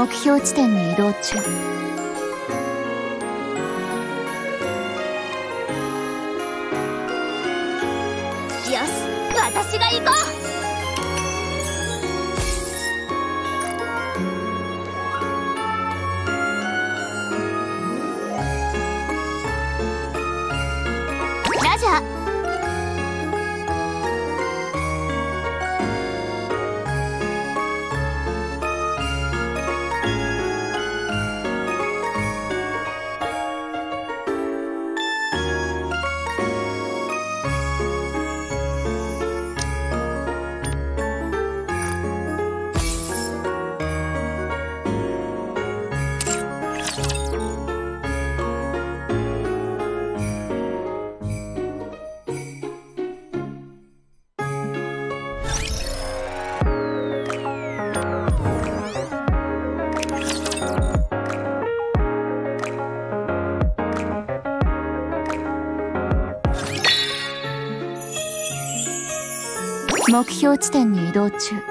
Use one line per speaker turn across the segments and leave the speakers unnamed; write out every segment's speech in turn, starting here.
目標地点に移動中。目標地点に移動中。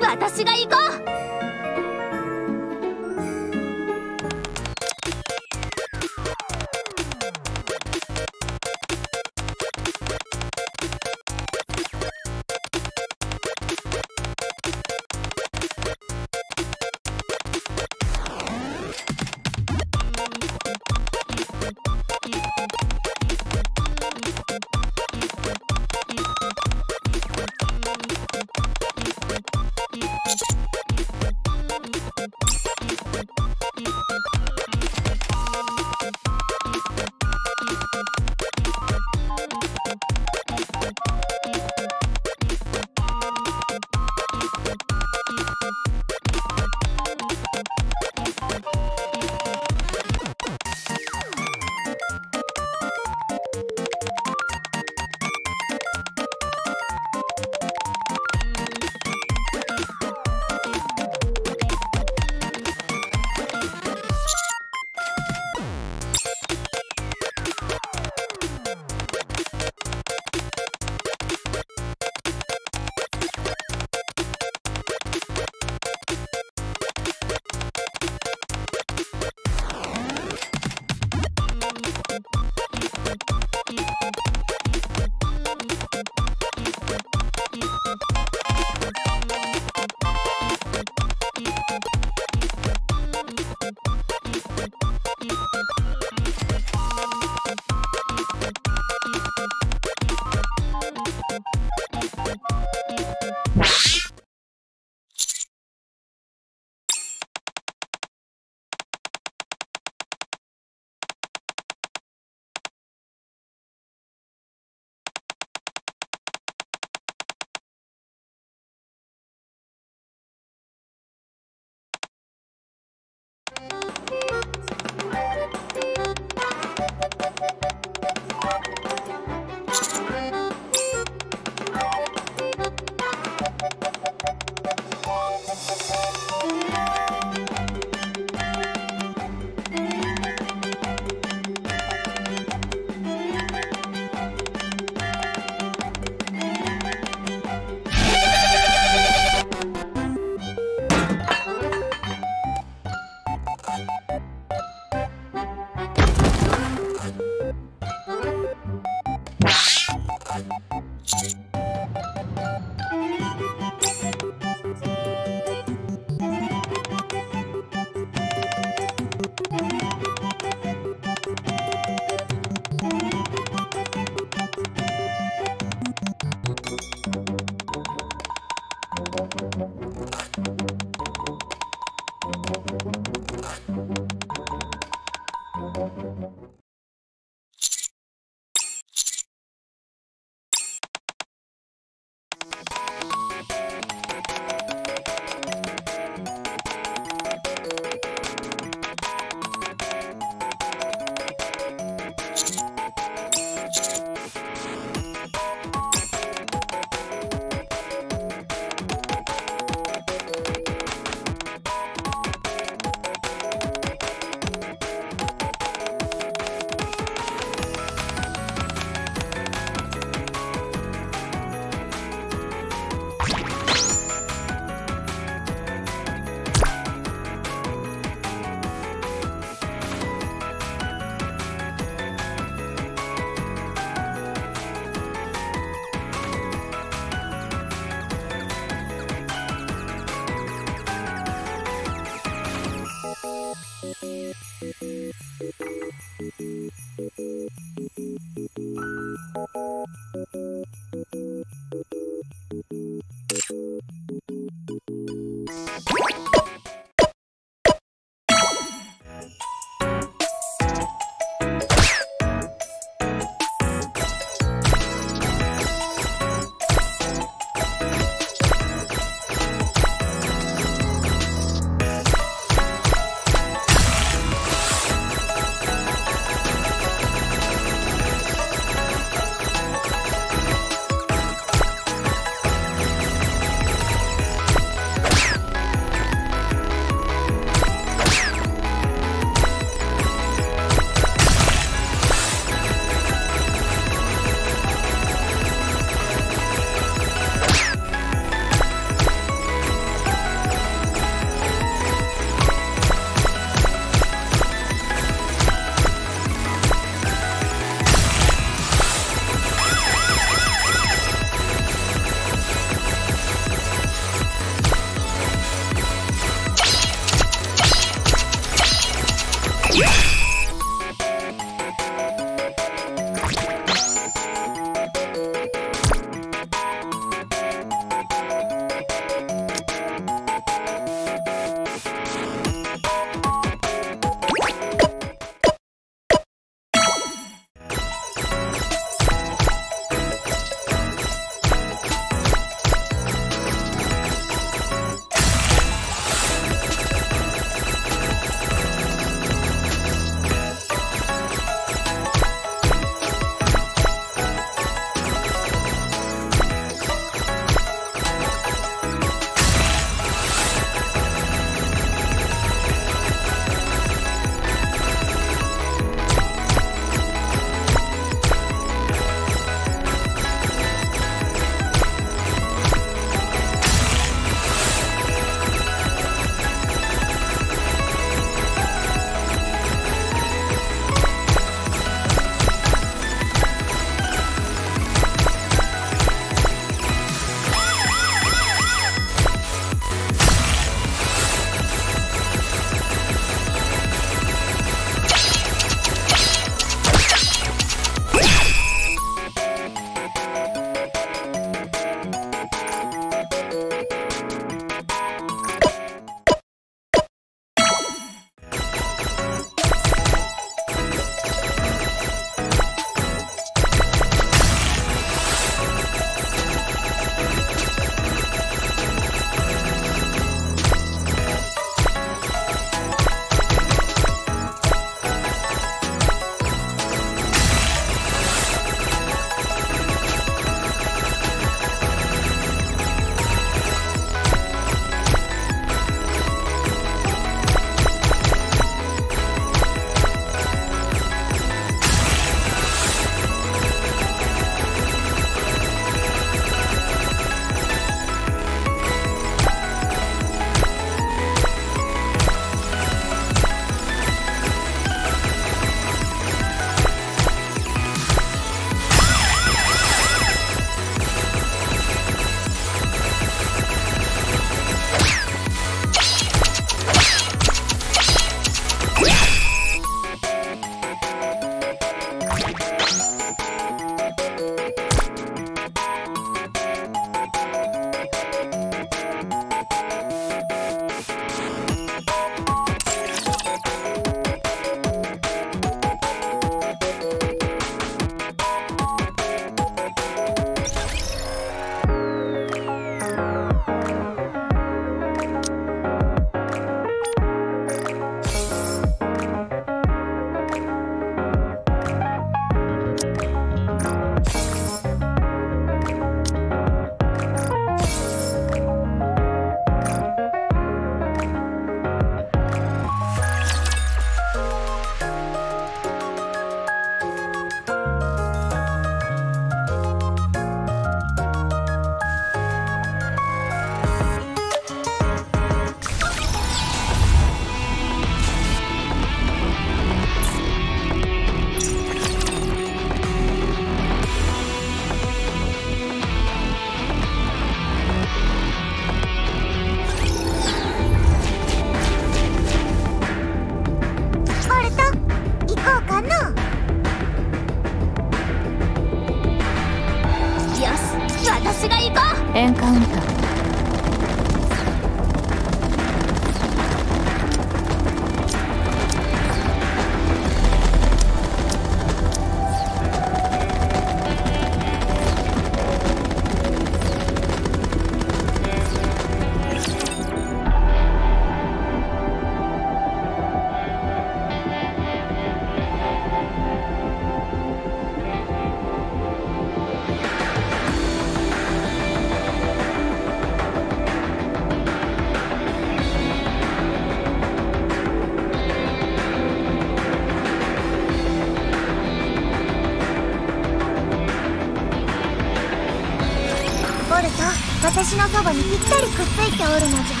私のそばにぴったりくっついておるのじゃ。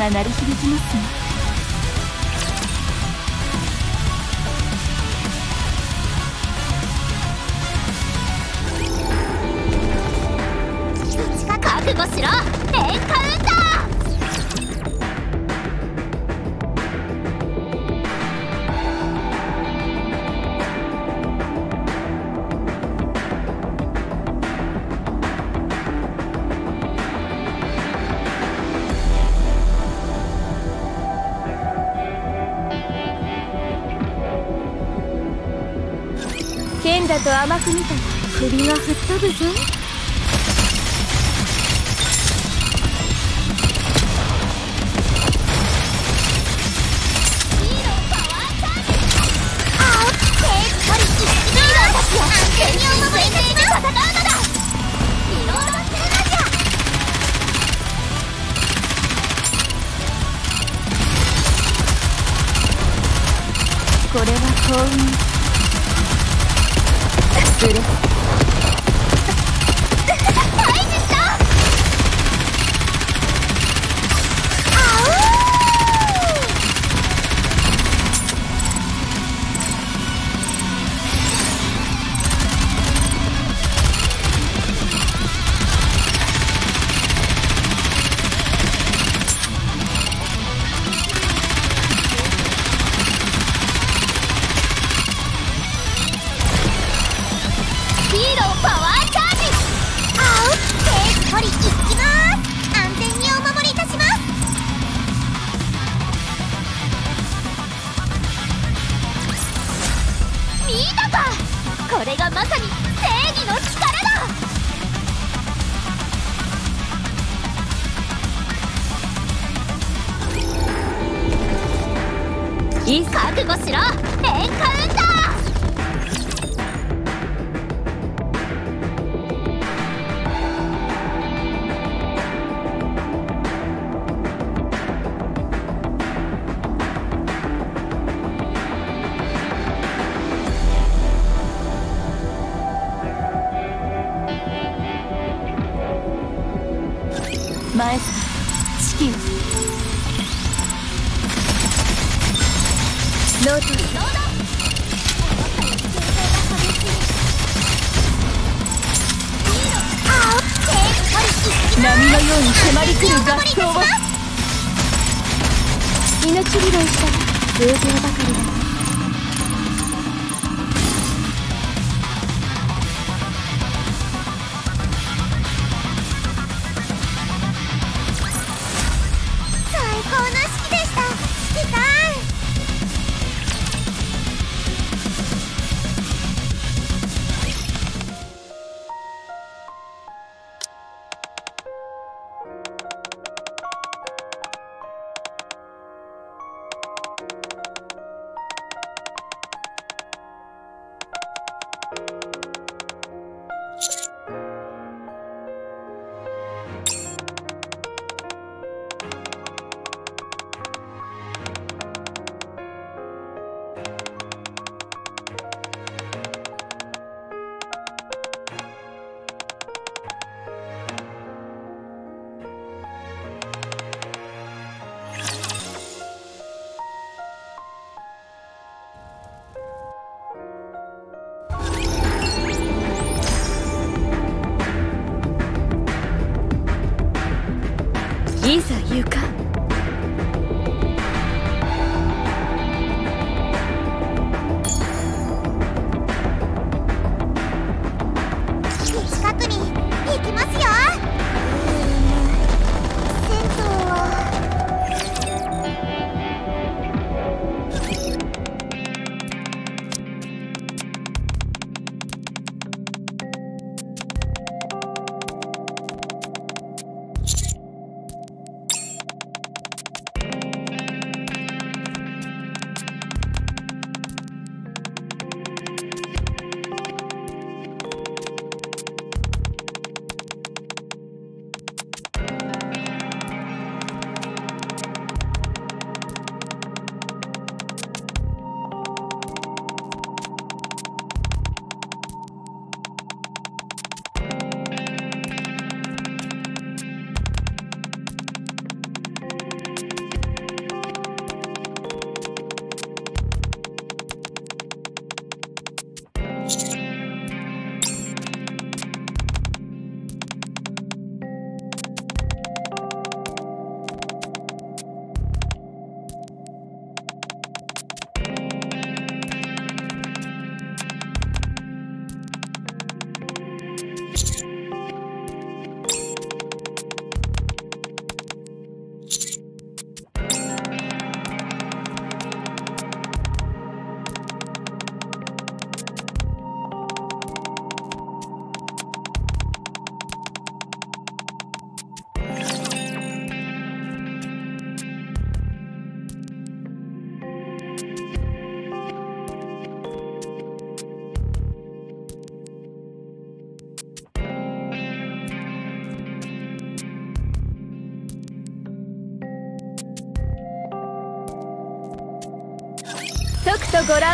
が鳴り響きますね。
覚悟しろ。エンカウンター
と甘く見たら首が吹っ飛ぶぞ。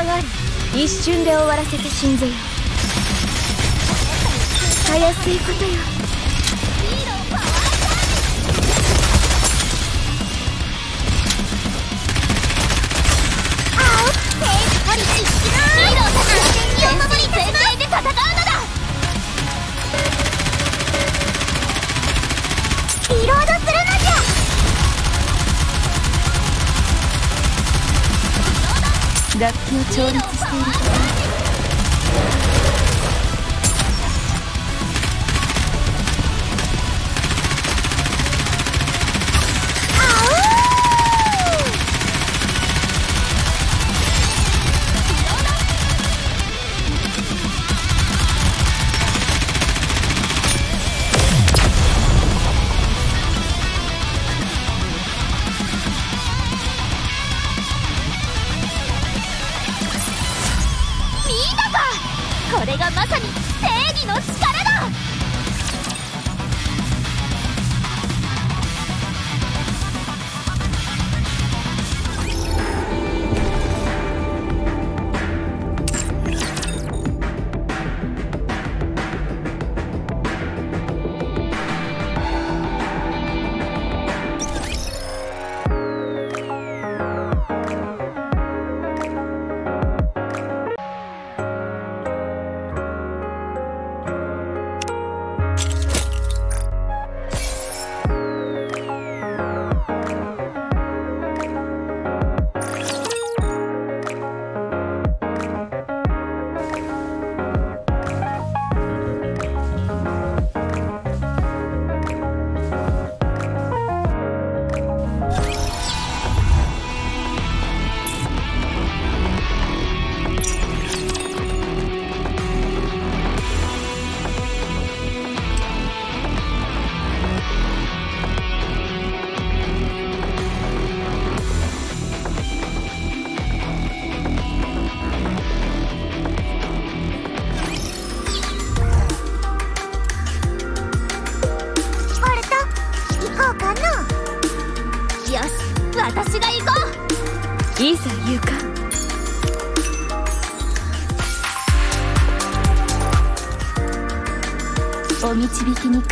上が
り一瞬で終わらせて死んぜよ。たやすいことよ。楽器を調律していると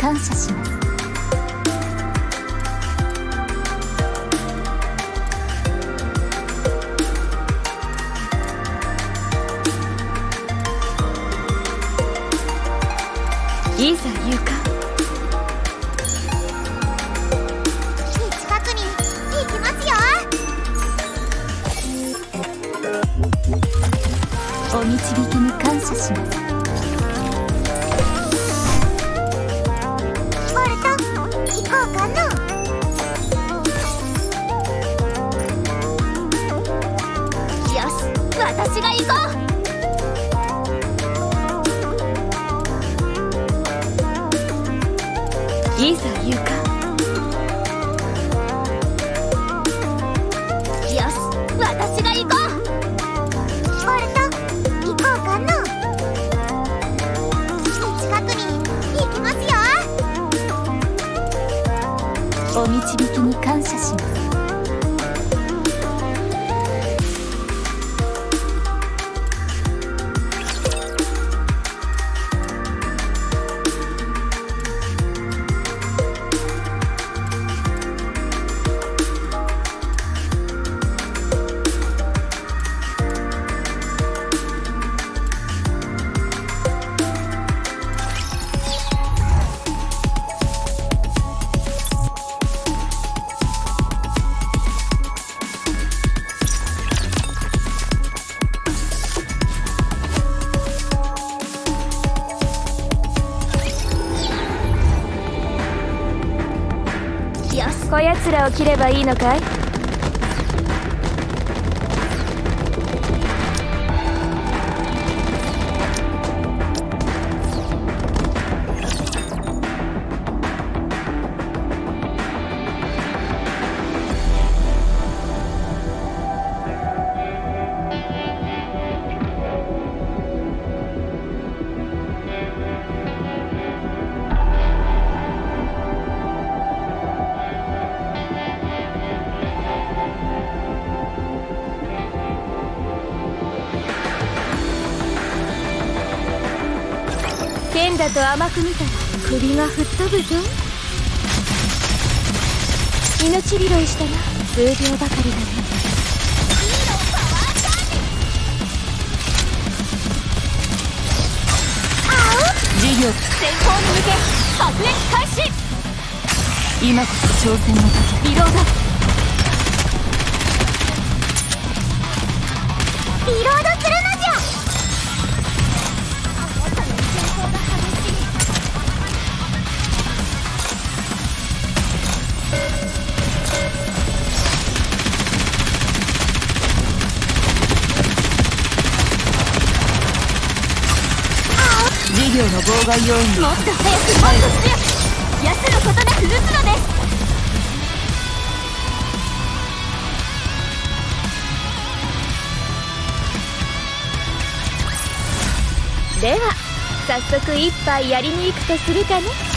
感謝します。
できればいいのかい？だと甘く見たら首が吹っ飛ぶぞ。命拾いしたな数秒ばかりだね。
事業。
前方に向け爆撃開始。
今こそ挑戦の時。
リロード
妨害要因
もっと早くもっと強く休むことなく撃つのですでは早速一杯やりに行くとするかね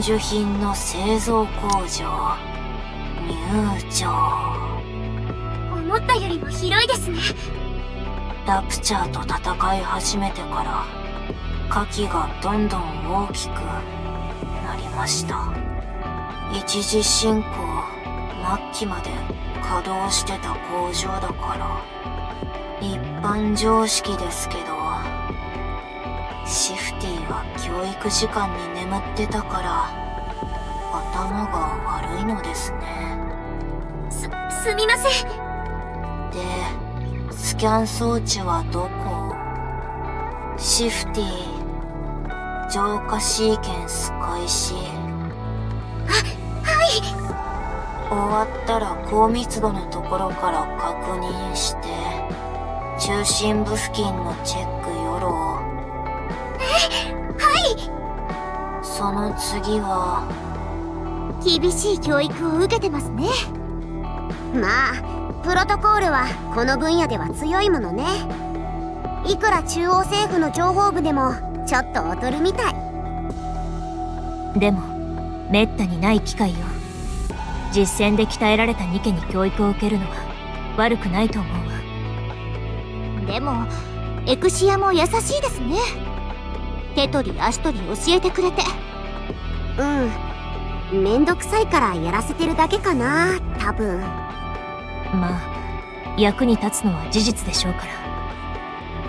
品の製造工場入場
思ったよりも広いですね。
ラプチャーと戦い始めてから火器がどんどん大きくなりました。一次進行末期まで稼働してた工場だから一般常識ですけどシフティは教育時間に眠ってたからのですね。
すすみません。
でスキャン装置はどこ？シフティ浄化シーケンス開始。終わったら高密度のところから確認して中心部付近のチェックよろはい。その次は
厳しい教育を受けてますね。まあプロトコールはこの分野では強いものね。いくら中央政府の情報部でもちょっと劣るみたい。
でもめったにない機会よ。実戦で鍛えられたニケに教育を受けるのは悪くないと思うわ。
でもエクシアも優しいですね。手取り足取り教えてくれて。うんめんどくさいからやらせてるだけかな多分。
まあ役に立つのは事実でしょうか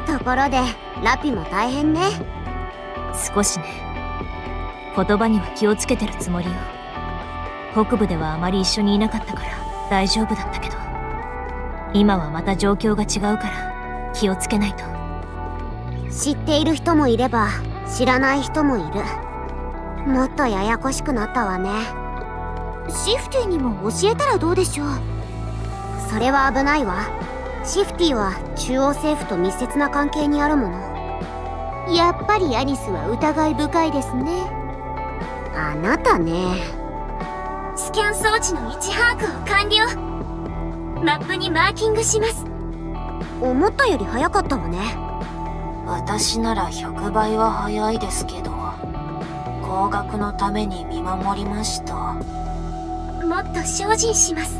ら。
ところでラピも大変ね。
少しね。言葉には気をつけてるつもりよ。北部ではあまり一緒にいなかったから大丈夫だったけど。今はまた状況が違うから気をつけないと。
知っている人もいれば知らない人もいるもっとややこしくなったわね。シフティにも教えたらどうでしょう？それは危ないわ。シフティは中央政府と密接な関係にあるもの。やっぱりアニスは疑い深いですね。あなたね。スキャン装置の位置把握を完了。マップにマーキングします。思ったより早かったわね。
私なら100倍は早いですけど高額のために見守りました。
もっと精進します。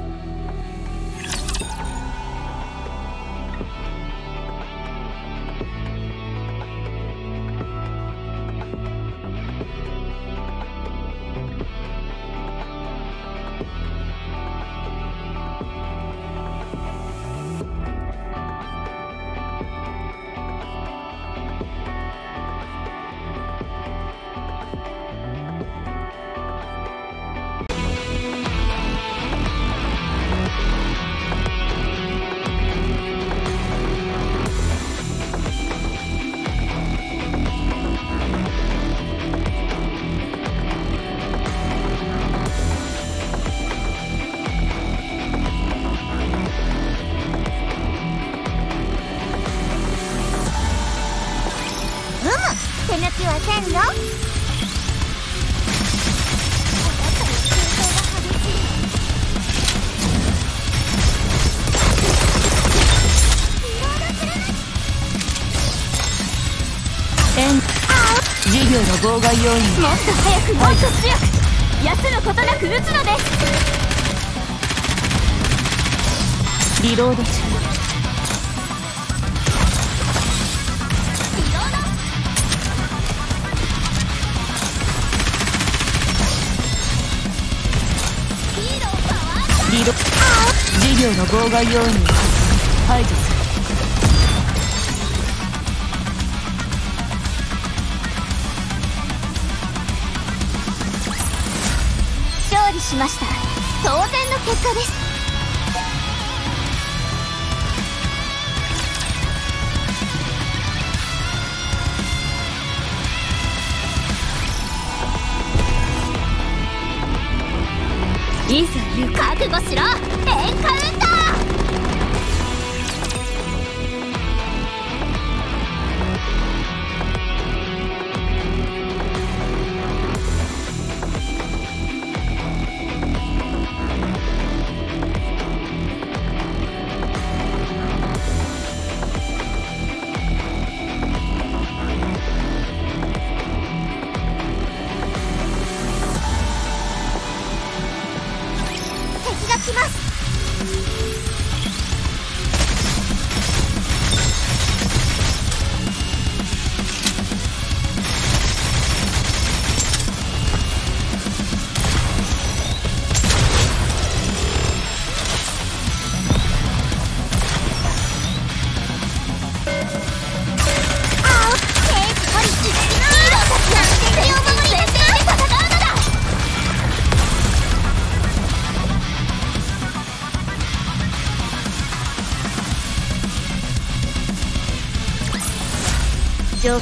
の妨害要因
もっと早くもっと強く休むことなく撃つ。のです
リロード中。リロード。事業の妨害要因を排除
ました。当然の結果です。
いざ行く
覚悟しろ。エンカウンター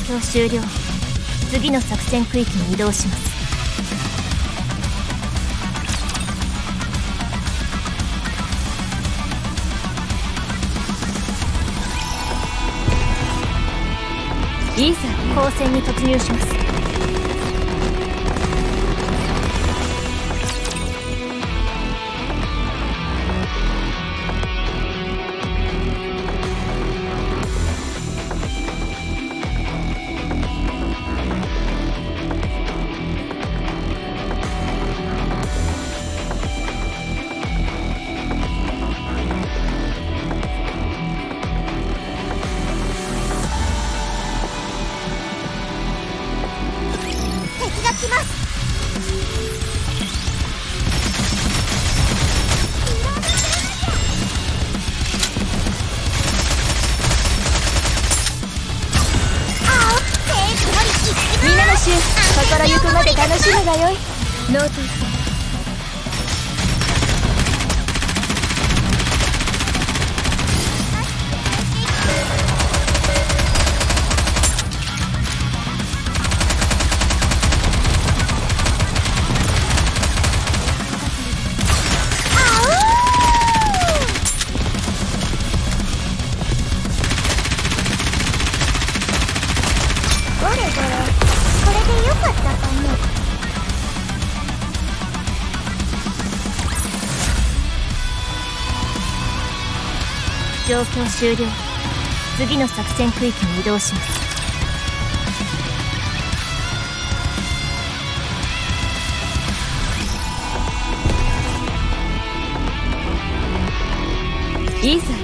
状況終了。次の作戦区域に移動します。いざ光線に突入します。終了。次の作戦区域に移動します。
い
いぞ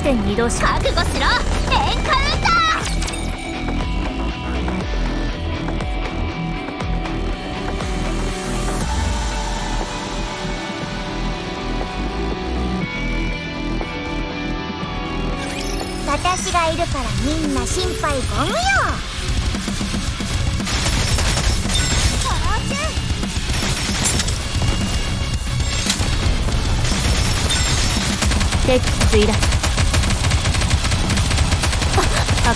地点に移動し
覚悟しろ。エンカウンター私がいるからみんな心配ご無用。
敵機墜落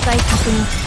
破壊確認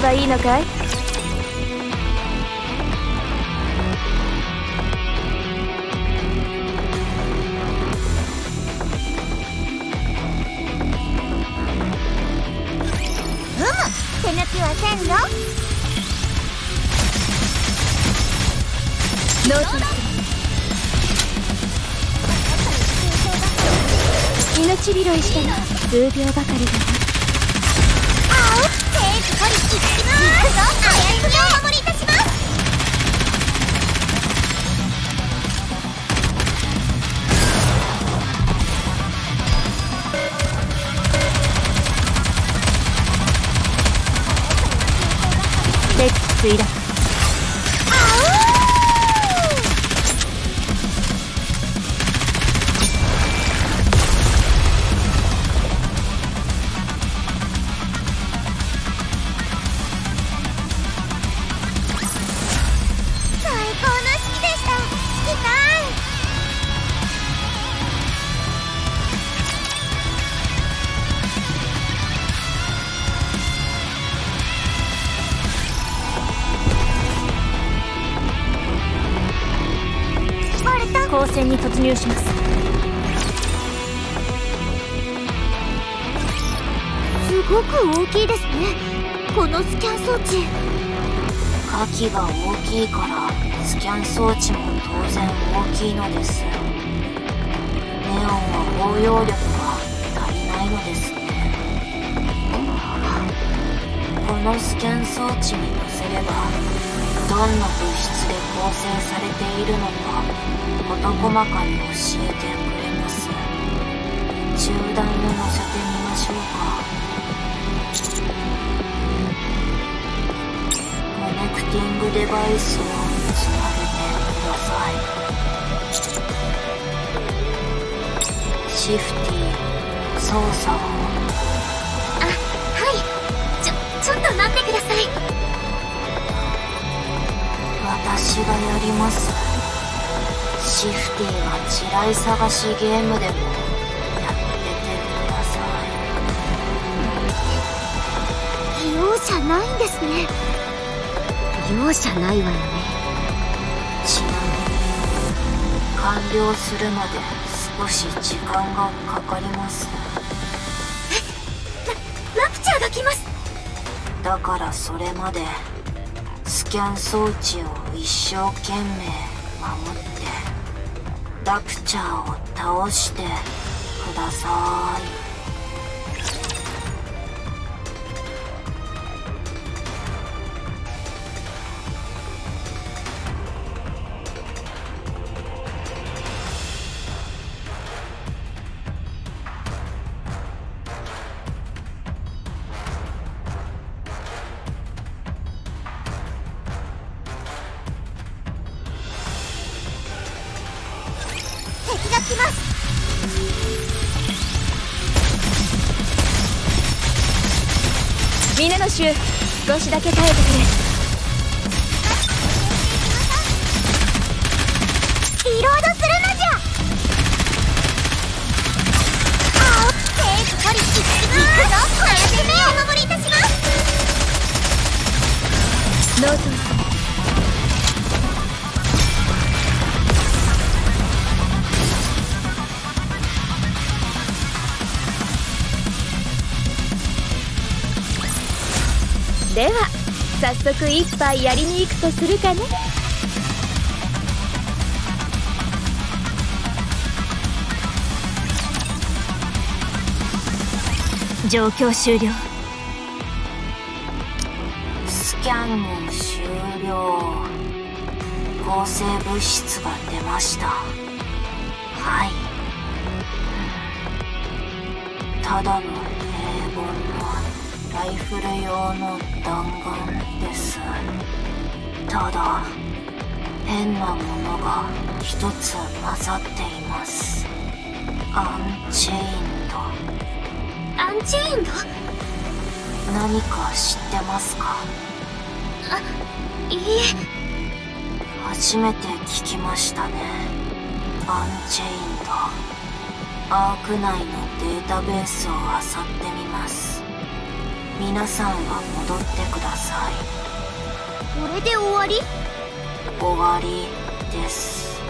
ばいいのかい？
事細かに教えてくれます。銃弾を乗せてみましょうか。コネクティングデバイスをつなげてください。シフティ操作を。
あはい。ちょちょっと待ってください。
私がやりますシフティは地雷探しゲームでもやっててください。
容赦ないんですね。容赦ないわよね。
ちなみに完了するまで少し時間がかかります。
ラプチャーが来ます。
だからそれまでスキャン装置を一生懸命守ってラプチャーを倒してください。
しだけ耐えて一杯やりに行くとするかね。状況終了。
スキャンも終了。抗生物質が出ました。はい。ただの平凡なライフル用のただ変なものが一つ混ざっています。アンチェインド。
アンチェインド？
何か知ってますか？
いいえ。
初めて聞きましたね。アンチェインド。アーク内のデータベースを漁ってみます。皆さんは戻ってください
これで終わり？
終わりです。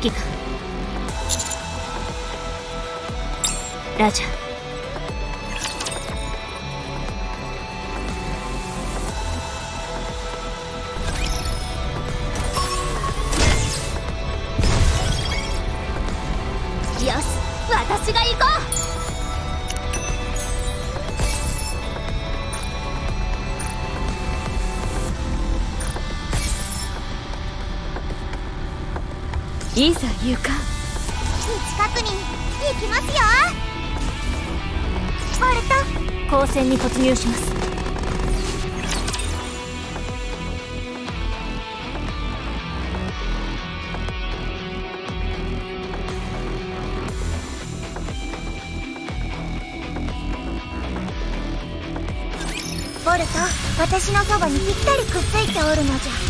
指揮官ラジャ
よ
線に突入します。
ボルト私のそばにぴったりくっついておるのじゃ。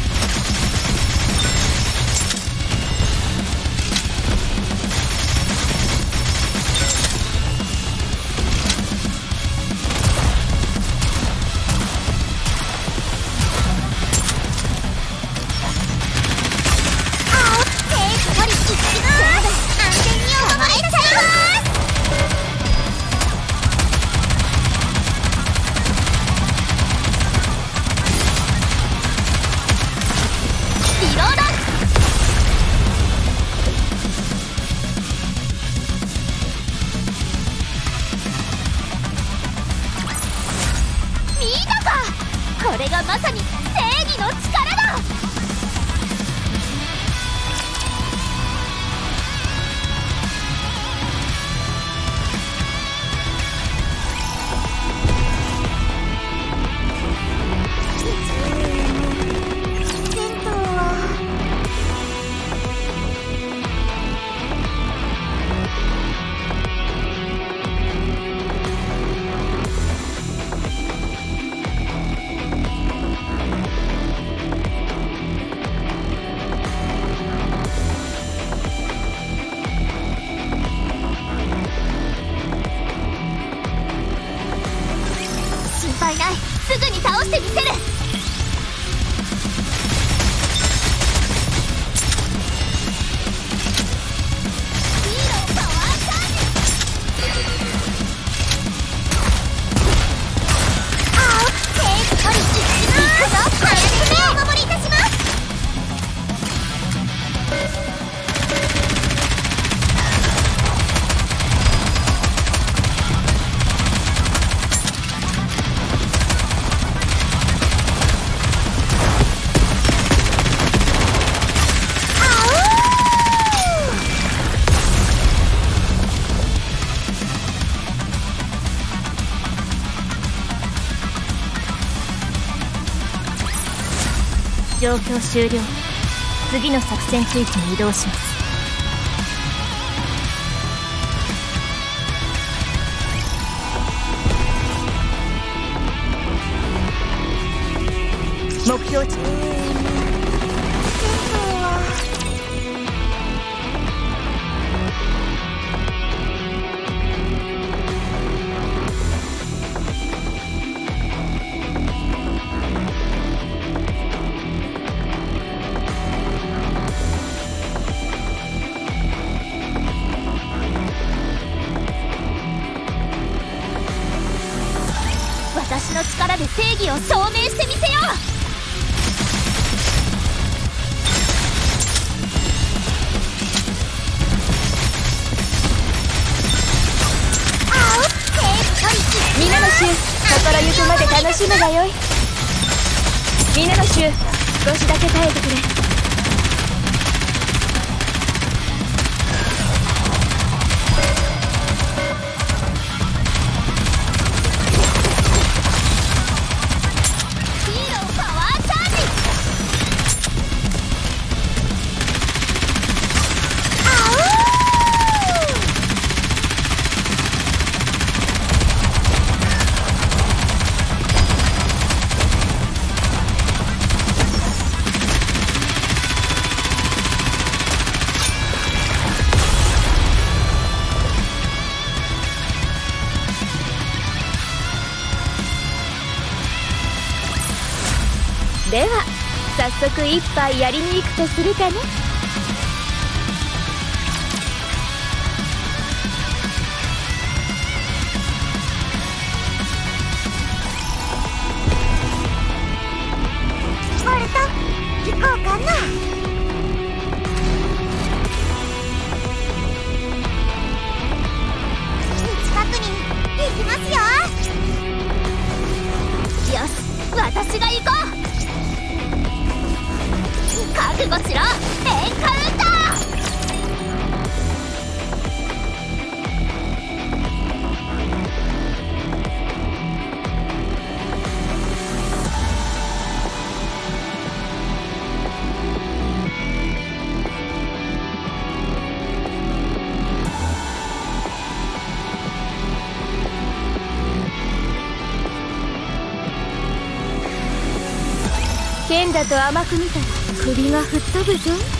状況終了。次の作戦区域に移動します。
く一杯やりに行くとするかね。と甘く見たら首が吹っ飛ぶぞ。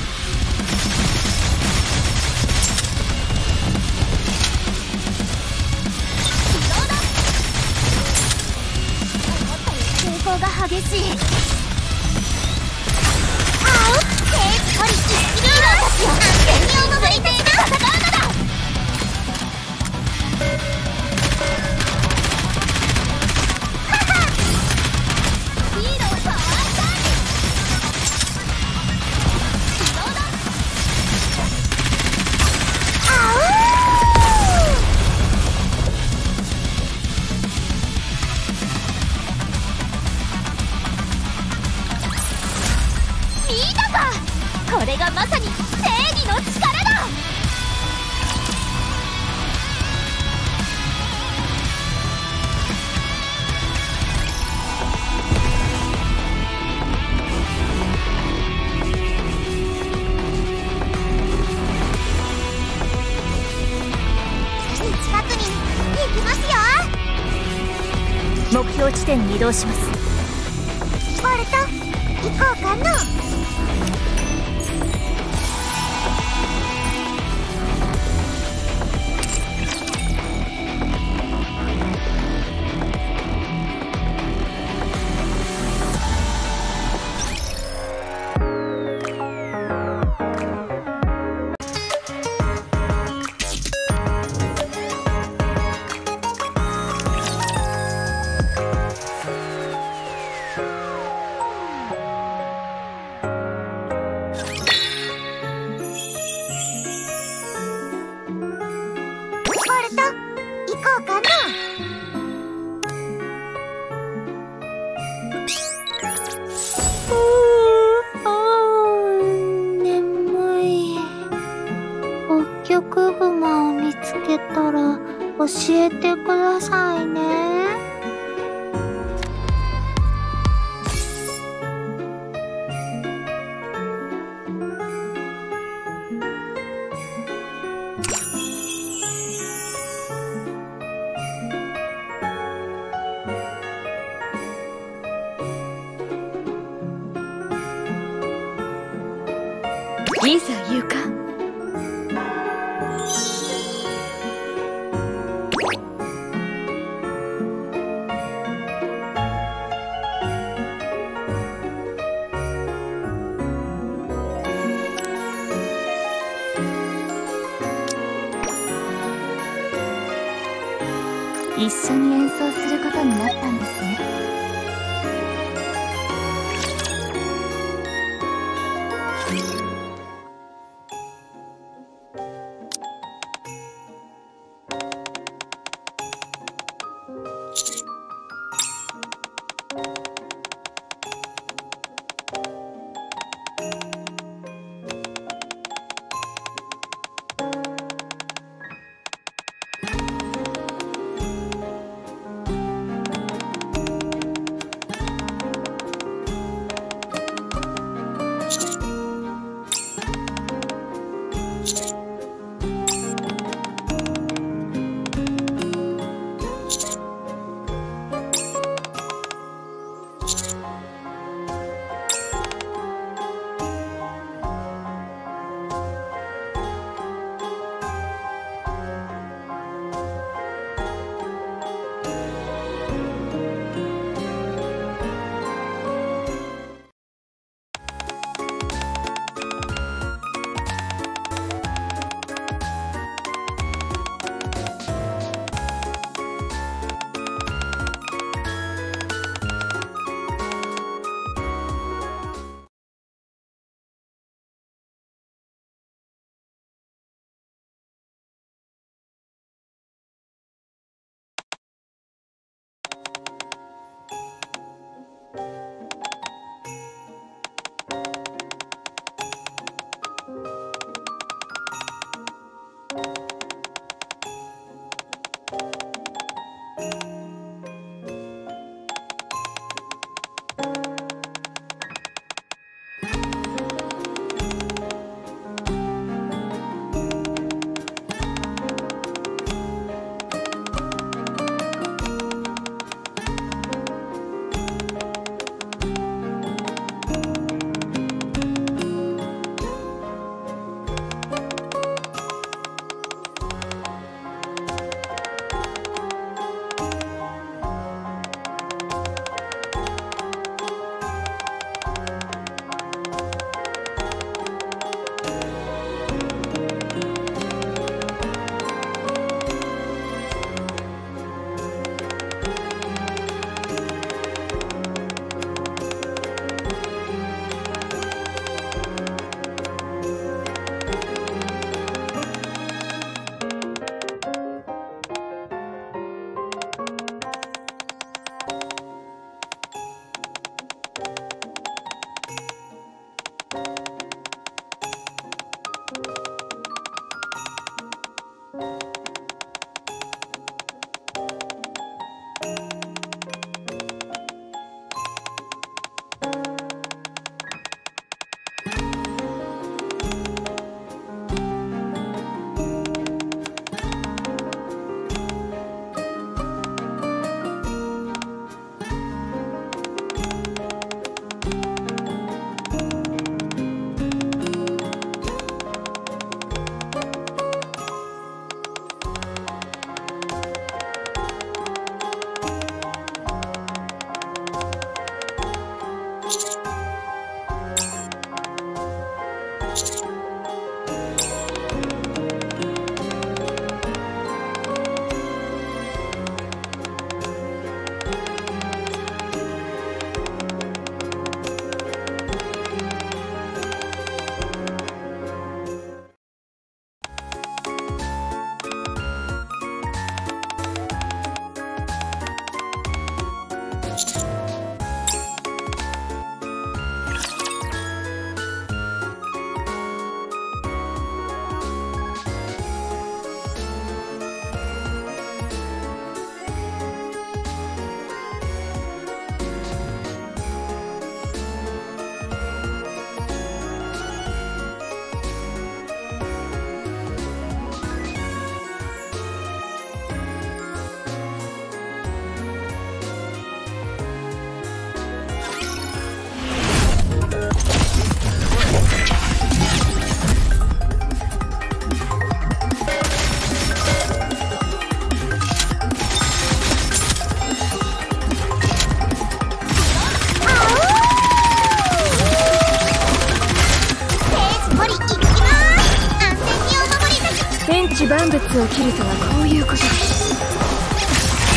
を
切るとはこういうこと。だ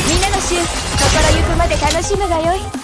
皆の衆心ゆくまで楽しむがよい。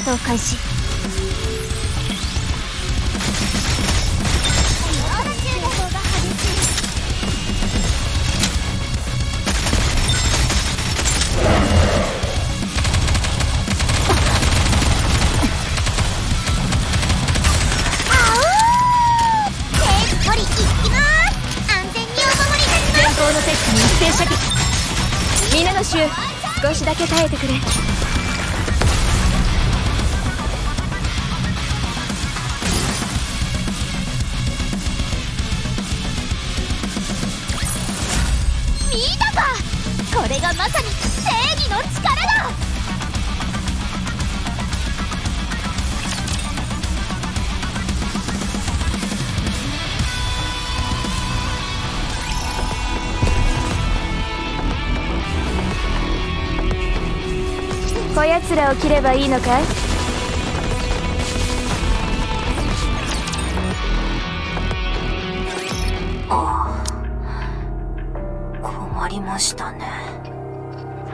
闘開始。
手っ取りいきます。安全にお守りいたします。
前方の敵に一斉射撃。皆の衆少しだけ耐えてくれ
こ
やつらを切ればいいのかい？
あ困りましたね。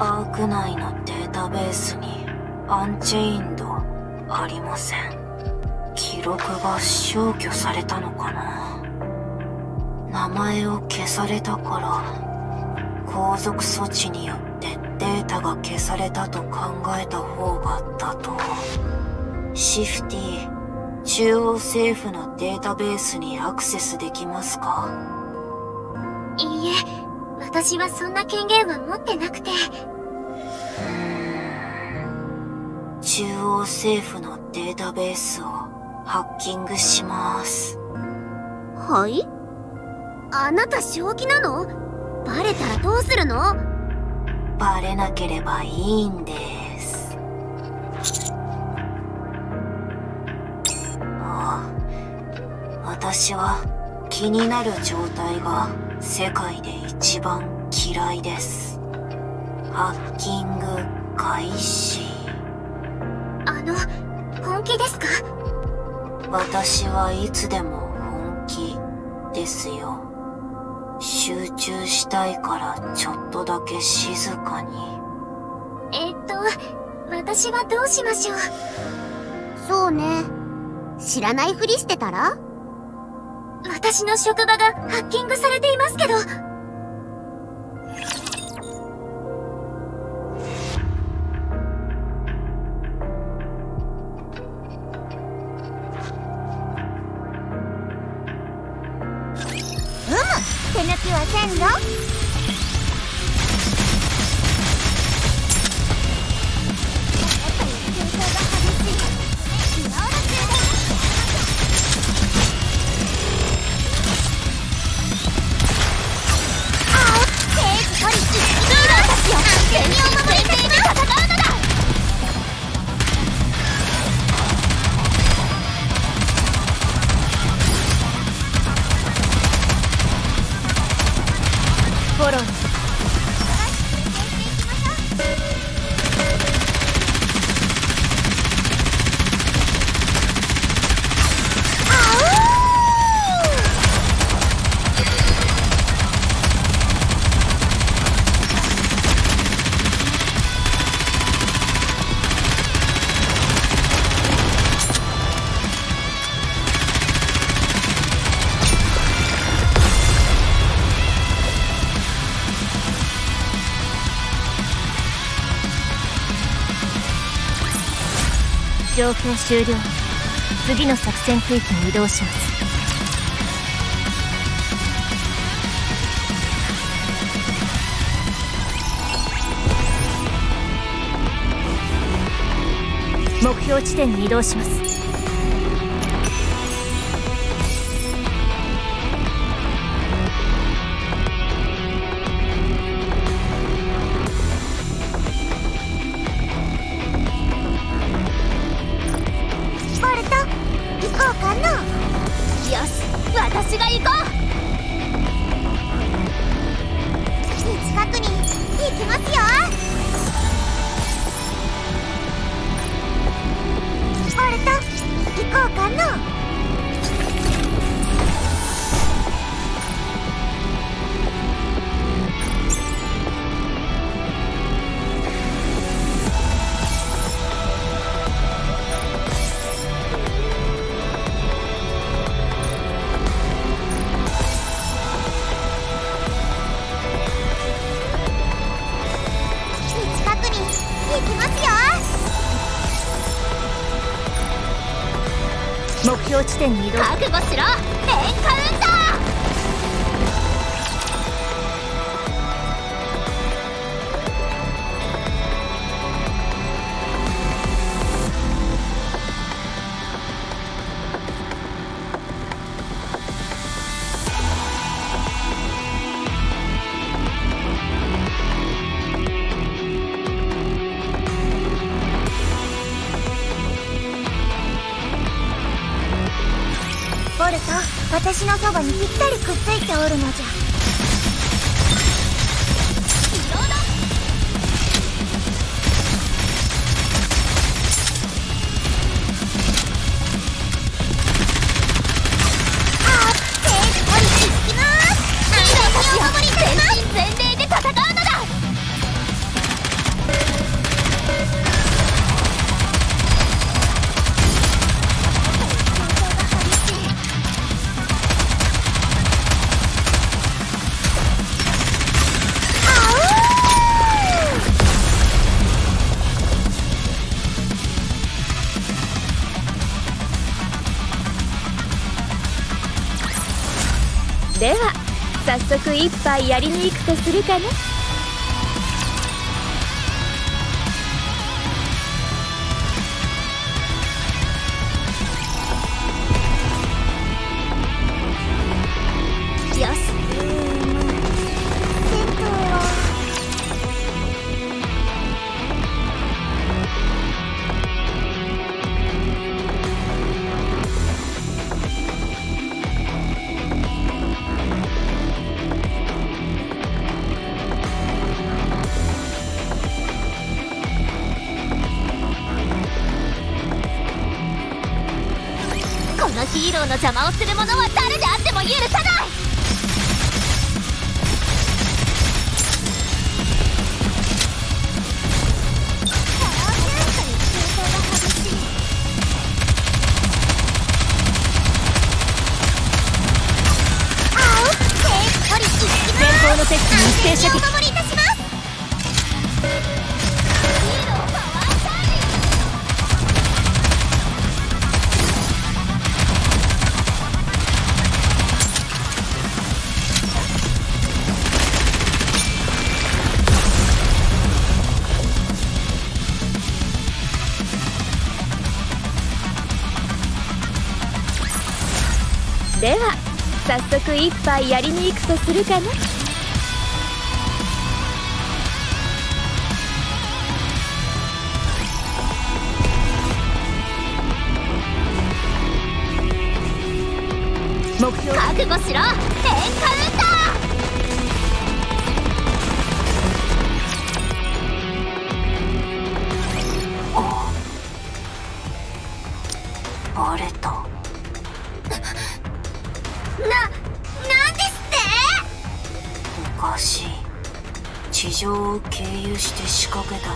アーク内のデータベースにアンチェインドありません。記録が消去されたのかな？名前を消されたから後続措置によってタが消されたと考えた方が妥当シフティ中央政府のデータベースにアクセスできますか？
いいえ私はそんな権限は持ってなくて。
中央政府のデータベースをハッキングします。
はい？あなた正気なの？バレたらどうするの？
バレなければいいんです。ああ私は気になる状態が世界で一番嫌いです。ハッキング開始。
あの本気ですか？
私はいつでも本気ですよ集中したいからちょっとだけ静かに。
えっと私はどうしましょう？そうね。知らないふりしてたら？私の職場がハッキングされていますけど手抜きはせんぞ
状況終了。次の作戦区域に移動します。目標地点に移動します。
私のそばにぴったりくっついておるのじゃ。
ぱいやりに行くとするか
ね。一
杯やりに行くとするかな？
目標
覚悟しろ！エンカウンタ
バして仕掛けた。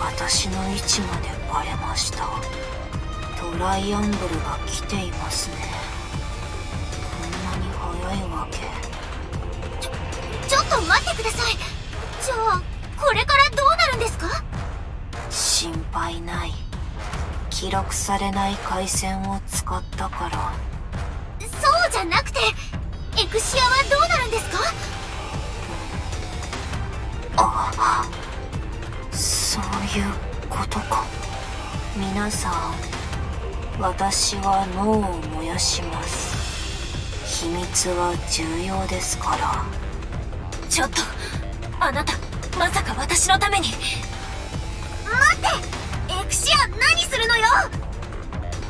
私の位置までバレました。トライアングルが来ていますね。こんなに早いわけ。
ちょっと待ってください。じゃあ、これからどうなるんですか？
心配ない。記録されない回線を使ったから。
そうじゃなくてエクシアはどうなるんですか？
いうことか。皆さん私は脳を燃やします。秘密は重要ですから。
ちょっとあなたまさか私のために。
待って！エクシア何するのよ？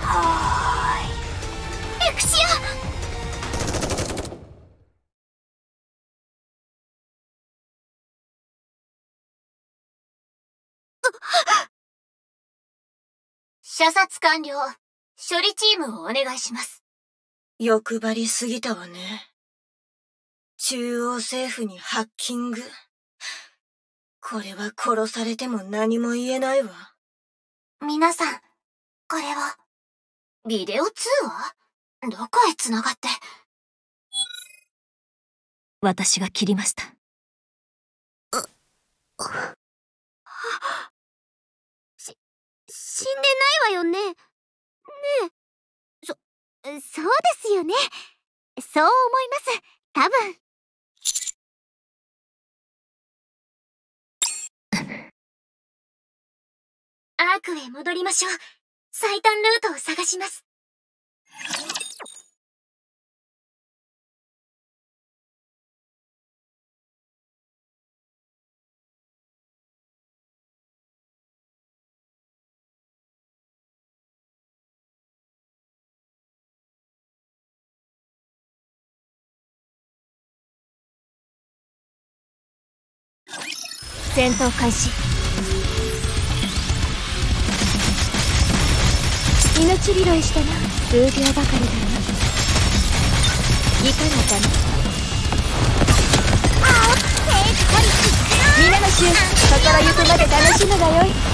はーい。
エクシア射殺完了。処理チームをお願いします。
欲張りすぎたわね。中央政府にハッキング。これは殺されても何も言えないわ。
皆さん、これは、ビデオ通話？どこへ繋がって？
私が切りました
死んでないわよね。ねえ。そ、そうですよね。そう思います。多分。アークへ戻りましょう。最短ルートを探します。
戦闘開始。
命拾いしたな。数秒ばかりだな。いかがかな。皆の衆心ゆくまで楽しむがよい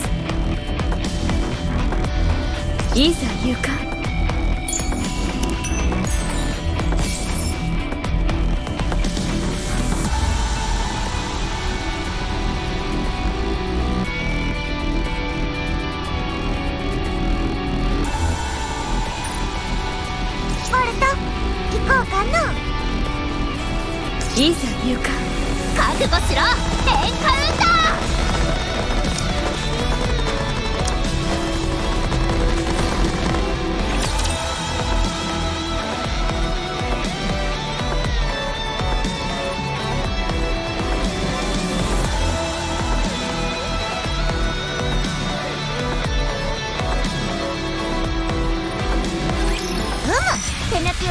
いい
さ。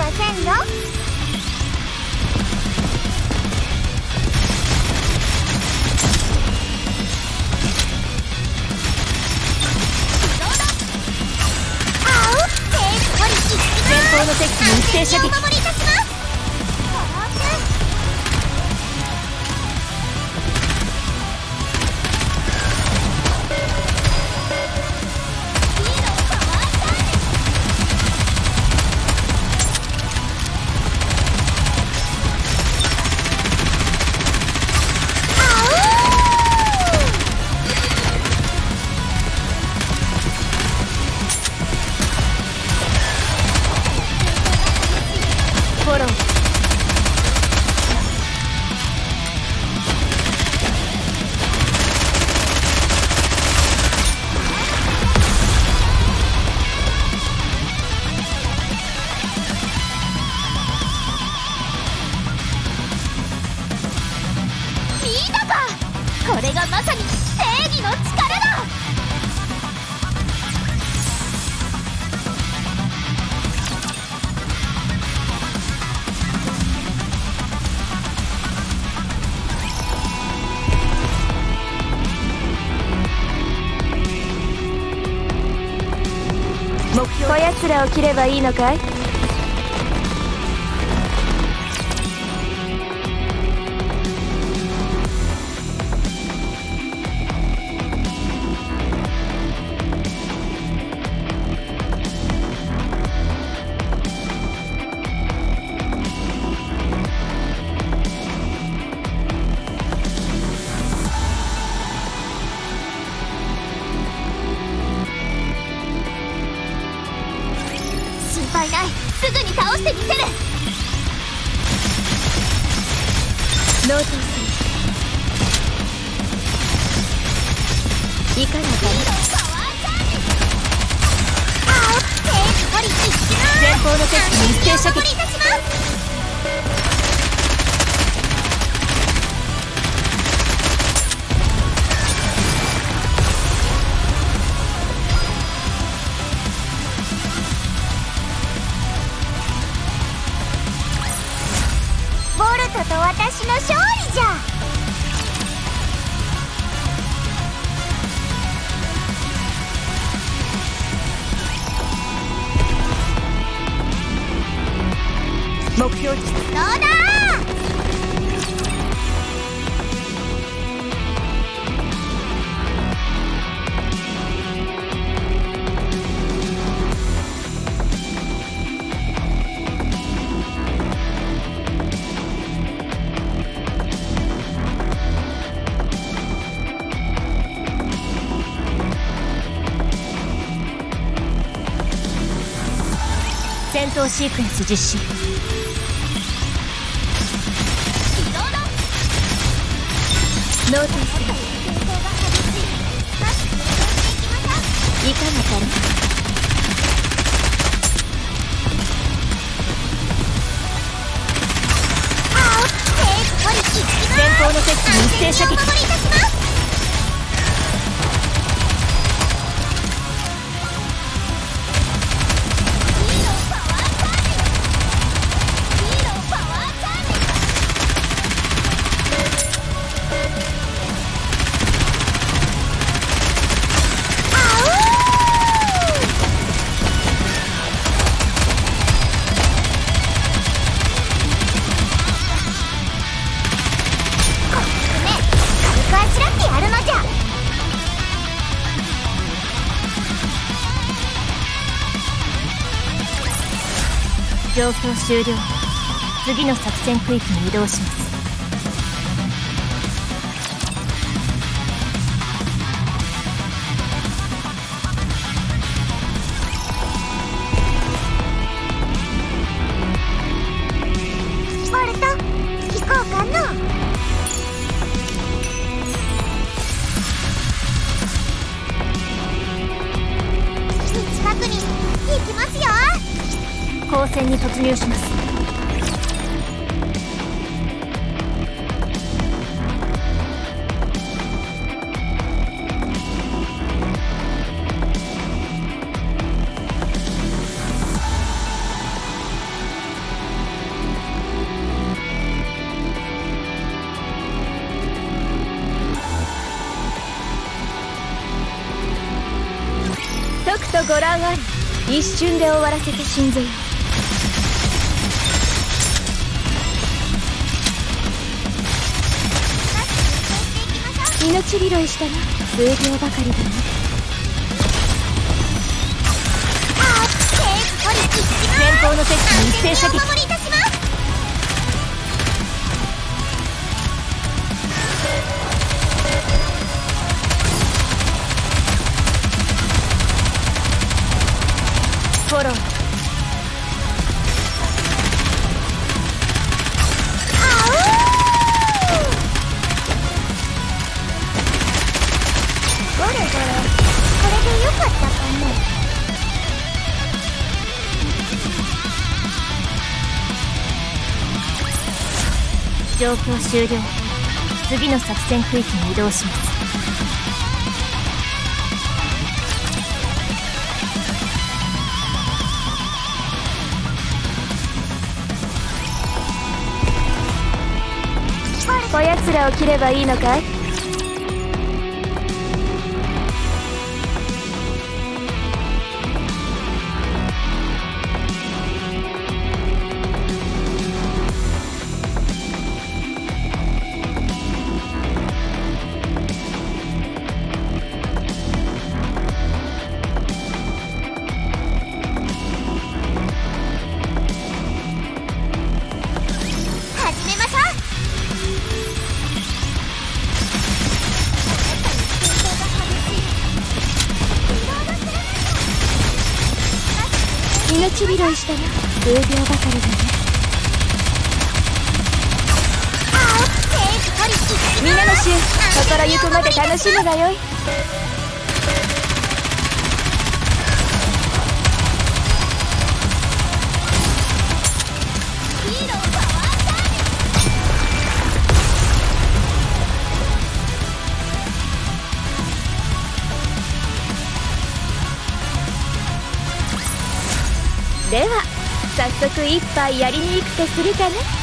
はせんよ
前方の敵に一定射撃
れ
ばいいのかい？
標
だ
戦闘シークエンス実施。
終了。次の作戦区域に移動します。
一瞬で終わらせて死んぜよ命拾いしたな数秒ばかりだね。
前方のセットに一斉射撃ロー
ゴロゴロこれでよかったかね。
状況終了。次の作戦区域に移動します。
やつらを切ればいいのかい？やりにくくするかね。